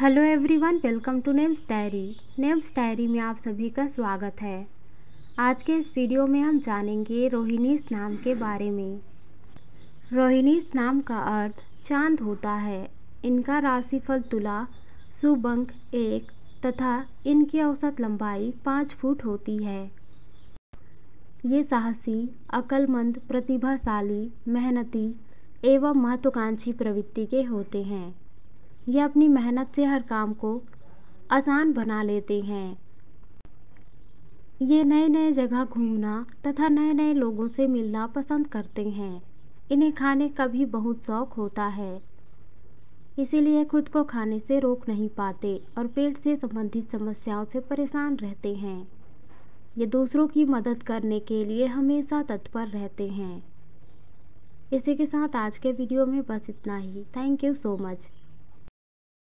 Hello everyone, welcome to names diary. Names diary में आप सभी का स्वागत है। आज के इस वीडियो में हम जानेंगे रोहिणीस नाम के बारे में। रोहिणीस नाम का अर्थ चाँद होता है। इनका राशिफल तुला अंक एक तथा इनकी औसत लंबाई पाँच फुट होती है। ये साहसी, अकलमंद, प्रतिभाशाली, मेहनती एवं महत्वाकांक्षी प्रवृत्ति के होते हैं। ये अपनी मेहनत से हर काम को आसान बना लेते हैं। ये नए नए जगह घूमना तथा नए नए लोगों से मिलना पसंद करते हैं। इन्हें खाने का भी बहुत शौक होता है। इसीलिए खुद को खाने से रोक नहीं पाते और पेट से संबंधित समस्याओं से परेशान रहते हैं। ये दूसरों की मदद करने के लिए हमेशा तत्पर रहते हैं। इसी के साथ आज के वीडियो में बस इतना ही। Thank you so much